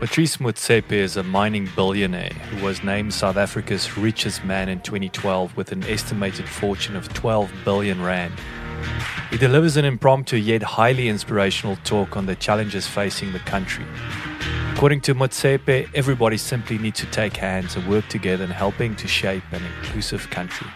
Patrice Motsepe is a mining billionaire who was named South Africa's richest man in 2012 with an estimated fortune of 12 billion rand. He delivers an impromptu yet highly inspirational talk on the challenges facing the country. According to Motsepe, everybody simply needs to take hands and work together in helping to shape an inclusive country.